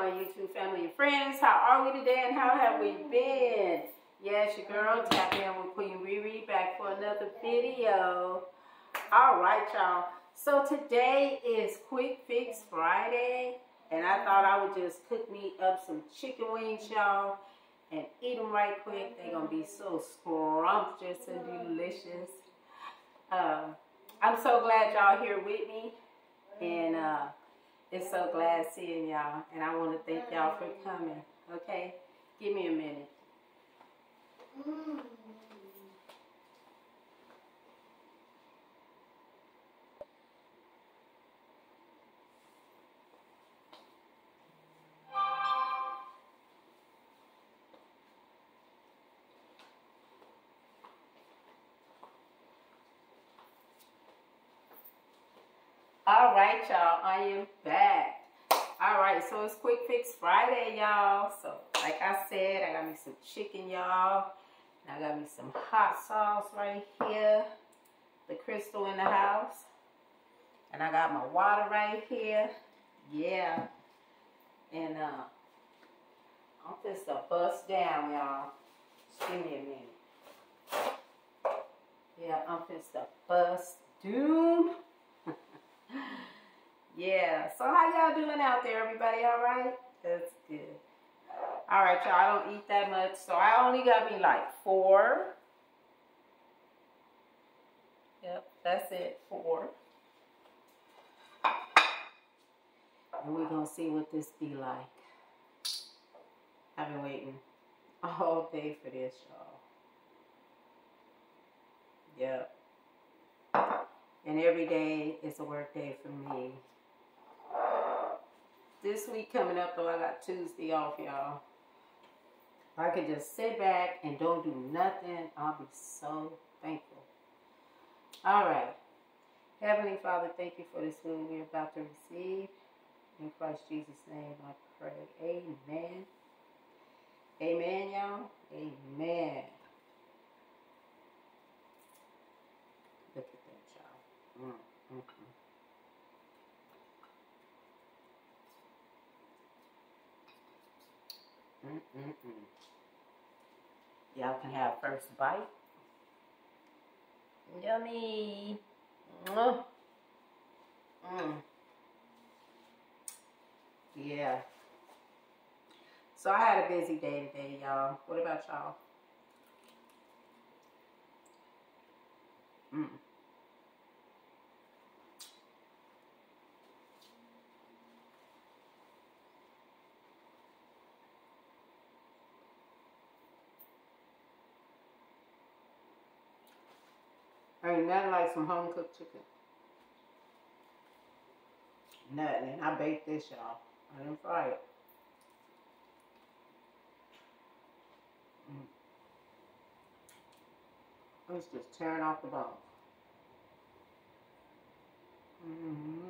my YouTube family and friends. How are we today and how have we been? Yes, your girl, Tap In with Queen Ree Ree back for another video. All right, y'all. So today is Quick Fix Friday, and I thought I would just cook me up some chicken wings, y'all, and eat them right quick. They're going to be so scrumptious and delicious. Um, I'm so glad y'all here with me, and uh, it's so glad seeing y'all, and I want to thank y'all for coming. Okay, give me a minute. Mm. All right, y'all, I am back. All right, so it's Quick Fix Friday, y'all. So, like I said, I got me some chicken, y'all. I got me some hot sauce right here. The crystal in the house. And I got my water right here. Yeah. And uh, I'm just a bust down, y'all. Give me a minute. Yeah, I'm just a bust doom. Yeah. So how y'all doing out there, everybody? All right? That's good. All right, y'all. I don't eat that much, so I only got me like four. Yep, that's it. Four. And we're gonna see what this be like. I've been waiting all day for this, y'all. Yep. And every day is a work day for me. This week coming up, though, I got Tuesday off, y'all. I can just sit back and don't do nothing, I'll be so thankful. All right. Heavenly Father, thank you for this food we're about to receive. In Christ Jesus' name, I pray. Amen. Amen, y'all. Amen. Mm-mm-mm. Y'all mm. Can have first bite. Yummy. Mm. Mm. Yeah. So I had a busy day today, y'all. What about y'all? Mm. Ain't nothing like some home cooked chicken. Nothing. And I baked this, y'all. I didn't fry it. Mm. It's just tearing off the bone. Mm-hmm.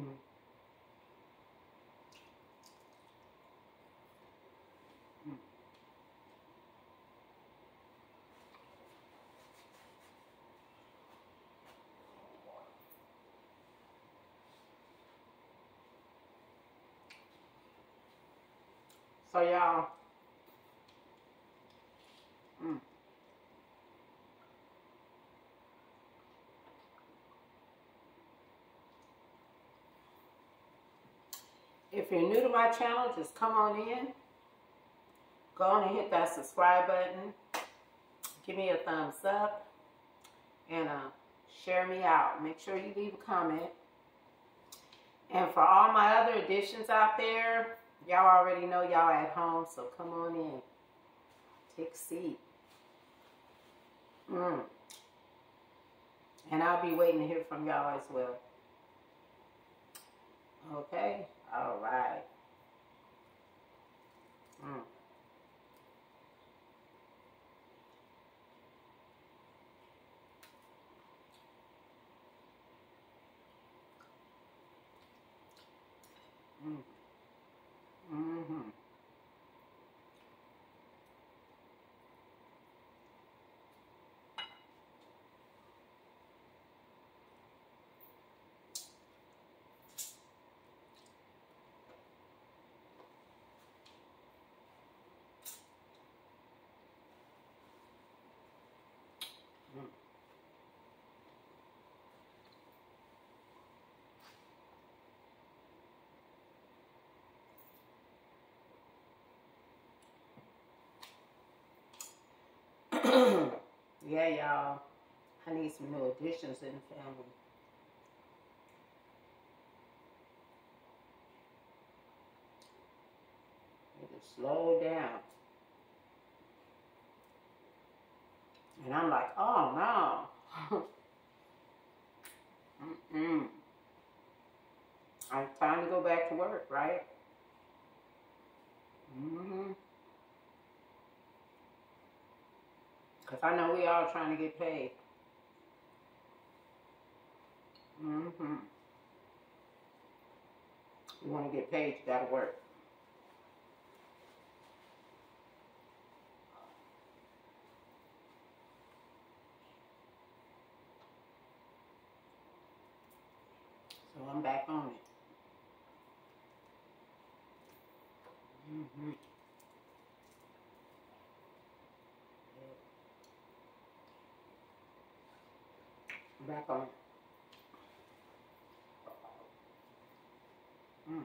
Mm. So y'all, mm. If you're new to my channel, just come on in. Go on and hit that subscribe button. Give me a thumbs up. And uh, share me out. Make sure you leave a comment. And for all my other additions out there, y'all already know y'all at home, so come on in. Take a seat. Mm. And I'll be waiting to hear from y'all as well. Okay? All right. Mm. Mm. Mm-hmm. yeah, y'all. I need some new additions in the family. Slow down. And I'm like, oh no. Mm-mm. I'm time to go back to work, right? Mm-hmm. Because I know we all trying to get paid. Mm-hmm. You want to get paid, you got to work. So I'm back on it. Mm-hmm. Back on. Mm.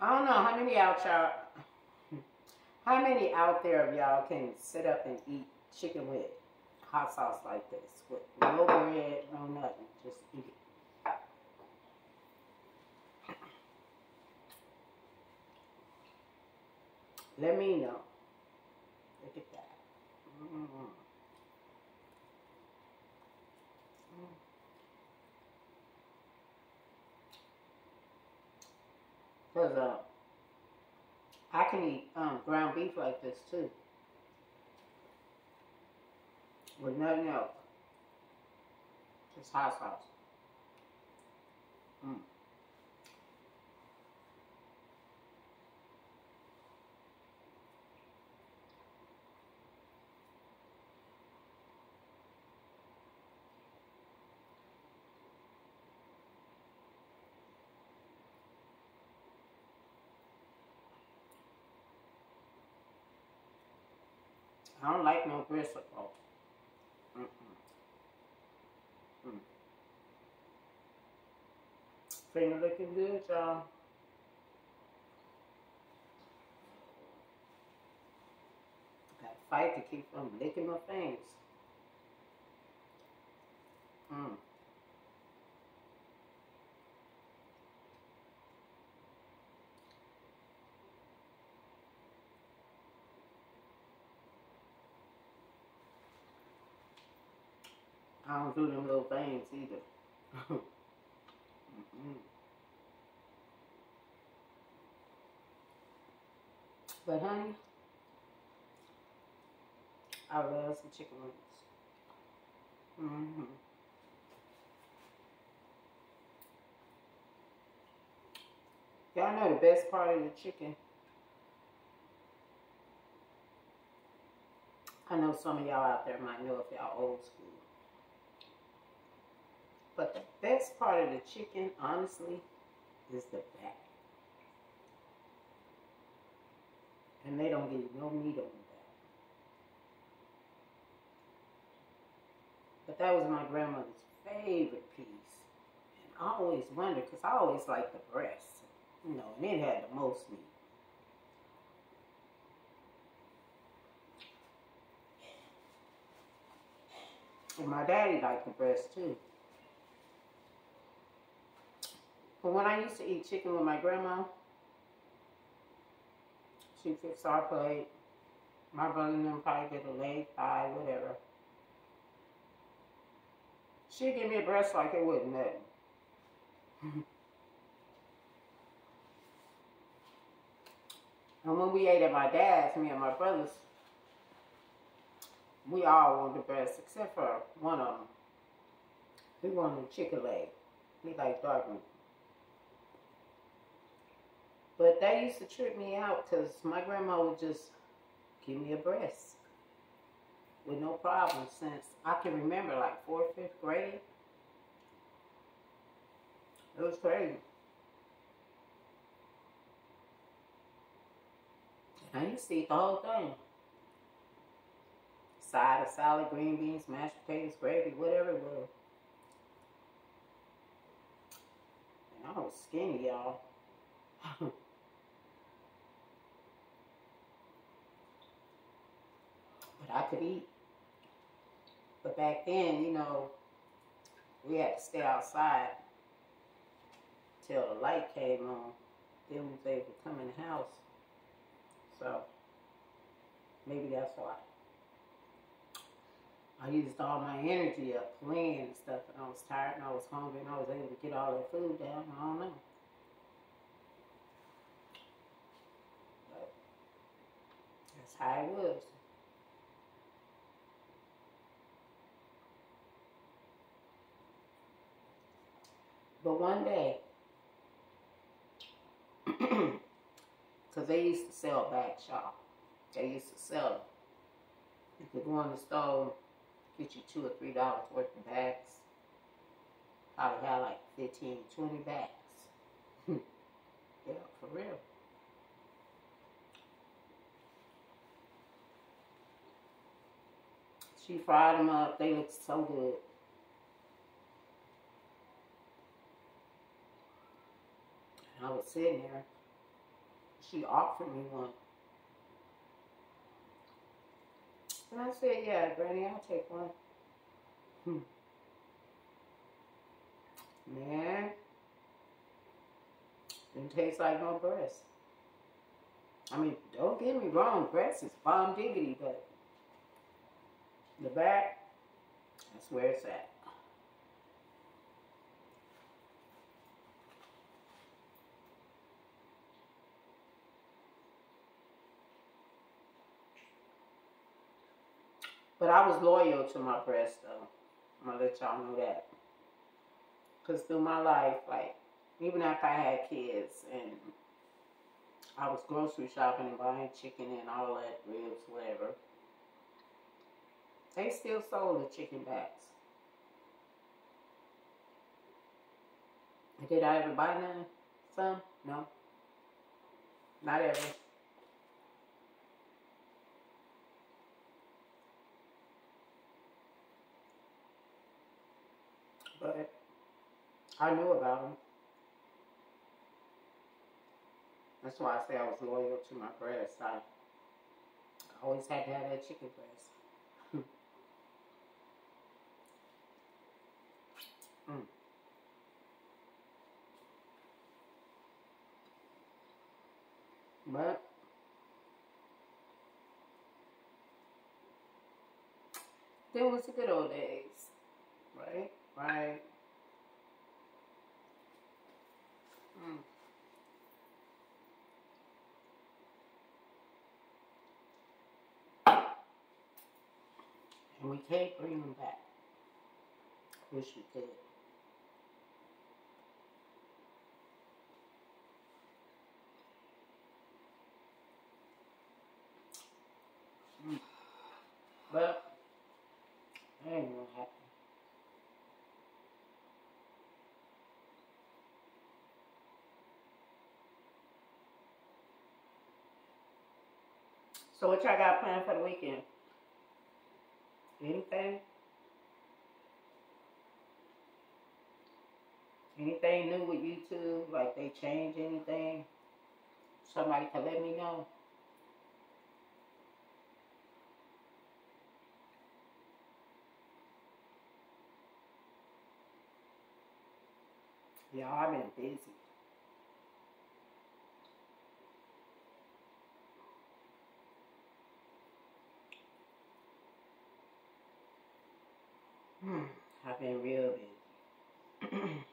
I don't know how many out y'all, how many out there of y'all can sit up and eat chicken with hot sauce like this with no bread, no nothing, just eat it. Let me know. Look at that. Mm -hmm. Cause uh, I can eat um, ground beef like this too, with nothing else, just hot sauce. Mm. I don't like no bristle. Mm -mm. Mm. Finger looking good, y'all. Got to fight to keep from licking my fingers. Mm. Do them little things either. mm -mm. But honey, I love some chicken wings. Mm -hmm. Y'all know the best part of the chicken. I know some of y'all out there might know if y'all old school. But the best part of the chicken, honestly, is the back. And they don't you no meat on back. But that was my grandmother's favorite piece. And I always wondered, because I always liked the breast. You know, and it had the most meat. And my daddy liked the breast too. But when I used to eat chicken with my grandma, she fixed our plate. My brother and them probably get a leg, thigh, whatever. She'd give me a breast like it wasn't nothing. and when we ate at my dad's, me and my brothers, we all wanted the breast except for one of them. He wanted a chicken leg. He liked dark meat. But that used to trip me out because my grandma would just give me a breast with no problem since I can remember like fourth, fifth grade. It was crazy. I used to eat the whole thing. Side of salad, green beans, mashed potatoes, gravy, whatever it was. And I was skinny, y'all. I could eat. But back then, you know, we had to stay outside till the light came on. Then we was able to come in the house. So maybe that's why. I used all my energy up playing and stuff, and I was tired and I was hungry and I was able to get all that food down. I don't know. But that's how it was. But one day, because they used to sell bags, y'all. They used to sell them. You could go in the store, get you two or three dollars worth of bags. Probably had like 15, 20 bags. yeah, for real. She fried them up. They looked so good. I was sitting there. She offered me one. And I said, yeah, Granny, I'll take one. Hmm. Man, didn't taste like no breast. I mean, don't get me wrong, breast is bomb diggity, but the back, that's where it's at. But I was loyal to my breast, though. I'm gonna let y'all know that. Because through my life, like, even after I had kids and I was grocery shopping and buying chicken and all that, ribs, whatever, they still sold the chicken backs. Did I ever buy none? Some? No. Not ever. But I knew about them. That's why I say I was loyal to my breast. I, I always had to have that chicken breast. mm. But there was the good old days, right? Right. Mm. And we can't bring them back. Wish we could. Mm. But, I ain't gonna happen. So what y'all got planned for the weekend? Anything? Anything new with YouTube? Like they change anything? Somebody can let me know. Yeah, I've been busy. I've been real busy.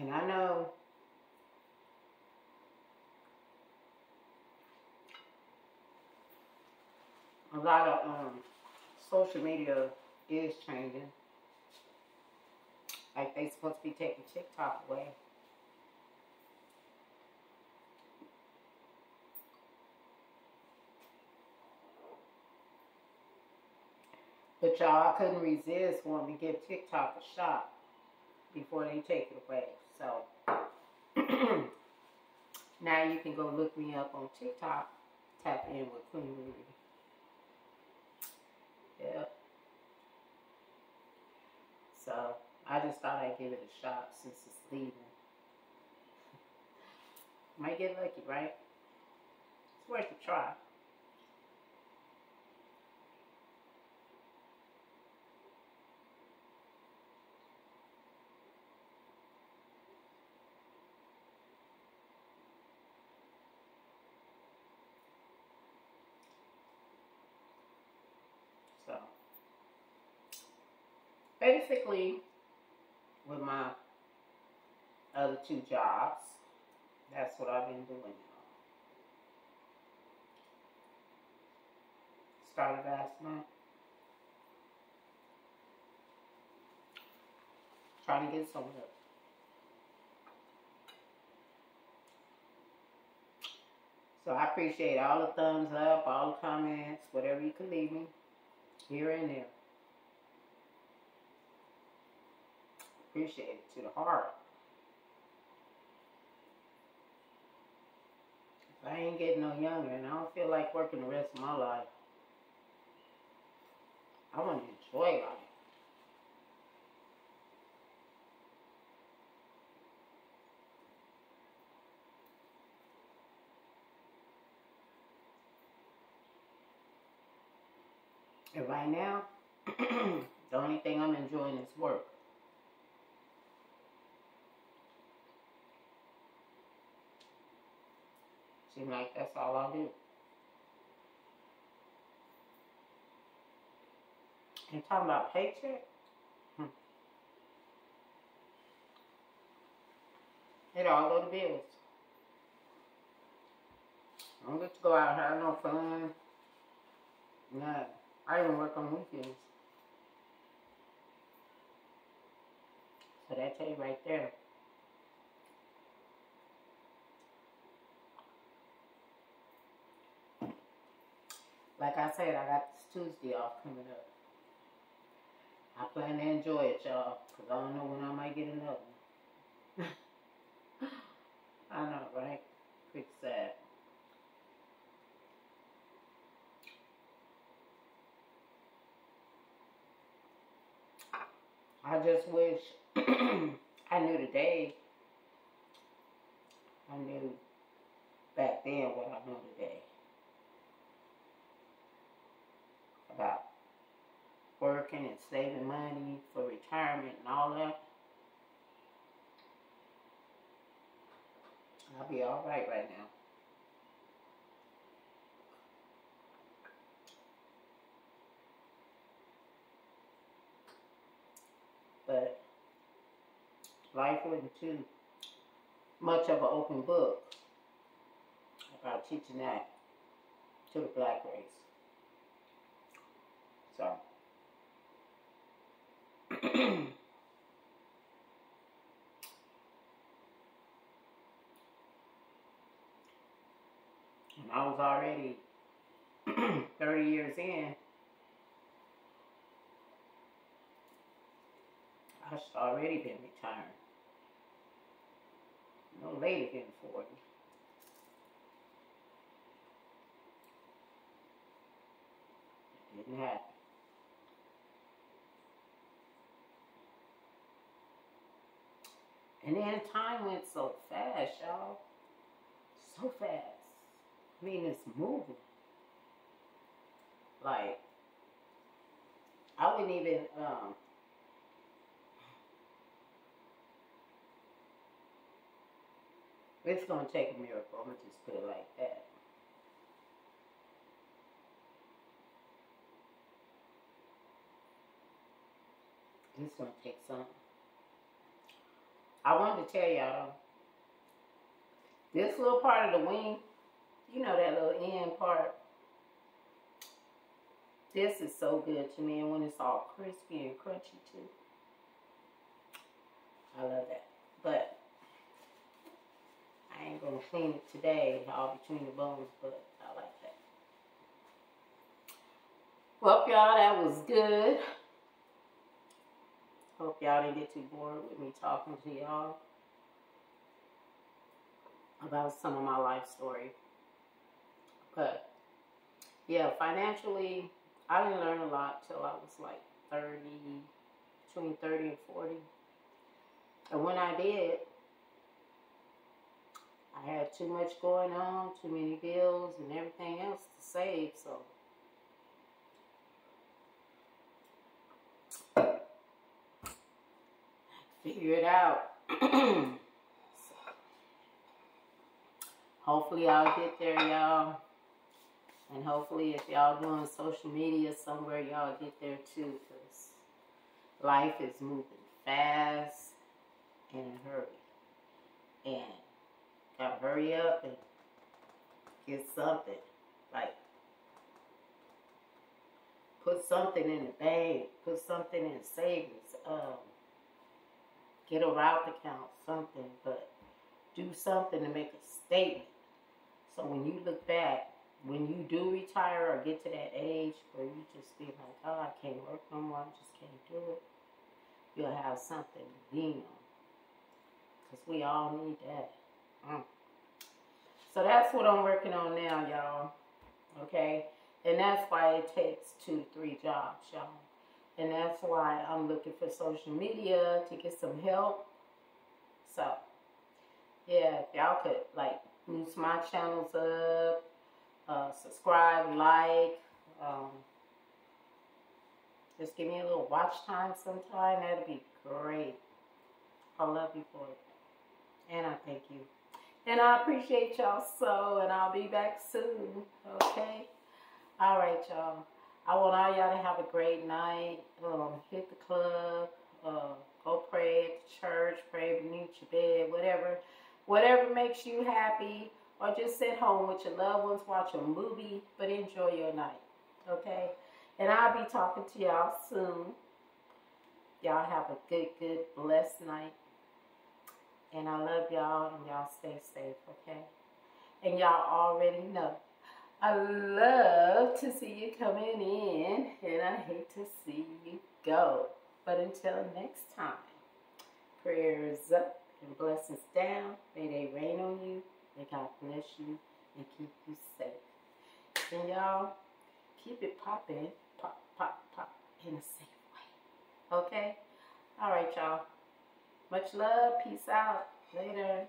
And I know a lot of um, social media is changing. Like they're supposed to be taking TikTok away. But y'all, couldn't resist wanting to give TikTok a shot before they take it away. So now you can go look me up on TikTok. Tap in with Queen Ree Ree. Yep. So I just thought I'd give it a shot since it's leaving. Might get lucky, right? It's worth a try. So basically with my other two jobs, that's what I've been doing now. Started last month. Trying to get some up. So I appreciate all the thumbs up, all the comments, whatever you can leave me, here and there. Appreciate it to the heart. I ain't getting no younger and I don't feel like working the rest of my life. I want to enjoy life. And right now, the only thing I'm enjoying is work. Seems like that's all I do. And talking about paycheck, hmm. it all go to bills. I don't get to go out and have no fun. Nah, I even work on weekends. So that's you right there. Like I said, I got this Tuesday off coming up. I plan to enjoy it, y'all, because I don't know when I might get another one. I know, right? Pretty sad. I just wish I knew today. I knew back then what I know today. about working and saving money for retirement and all that, I'll be all right right now. But life wasn't too much of an open book about teaching that to the black race. So. I was already 30 years in. I should already been retired. No later than 40. It didn't happen. And then time went so fast, y'all. So fast. I mean, it's moving. Like, I wouldn't even, um, it's going to take a miracle. I'm going to just put it like that. It's going to take something. I wanted to tell y'all this little part of the wing, you know that little end part. This is so good to me, and when it's all crispy and crunchy too. I love that. But I ain't gonna clean it today, all between the bones, but I like that. Well, y'all, that was good. Hope y'all didn't get too bored with me talking to y'all about some of my life story. But yeah, financially, I didn't learn a lot till I was like 30, between 30 and 40. And when I did, I had too much going on, too many bills and everything else to save, so figure it out. hopefully I'll get there, y'all. And hopefully if y'all doing social media somewhere, y'all get there too. Because life is moving fast and in a hurry. And gotta hurry up and get something. Like, put something in the bank. Put something in savings. Um, get a Roth account, something, but do something to make a statement. So when you look back, when you do retire or get to that age where you just be like, oh, I can't work no more, I just can't do it, you'll have something on. Because we all need that. Mm. So that's what I'm working on now, y'all. Okay? And that's why it takes two three jobs, y'all. And that's why I'm looking for social media to get some help. So, yeah, y'all could, like, boost my channels up, uh, subscribe, like, um, just give me a little watch time sometime. That'd be great. I love you for it. And I thank you. And I appreciate y'all so, and I'll be back soon. Okay? All right, y'all. I want all y'all to have a great night. Um, hit the club. Uh, go pray at the church. Pray beneath your bed. Whatever. Whatever makes you happy. Or just sit home with your loved ones. Watch a movie. But enjoy your night. Okay? And I'll be talking to y'all soon. Y'all have a good, good, blessed night. And I love y'all. And y'all stay safe. Okay? And y'all already know. I love to see you coming in, and I hate to see you go. But until next time, prayers up and blessings down. May they rain on you. May God bless you and keep you safe. And y'all, keep it popping, pop, pop, pop, in a safe way. Okay? All right, y'all. Much love. Peace out. Later.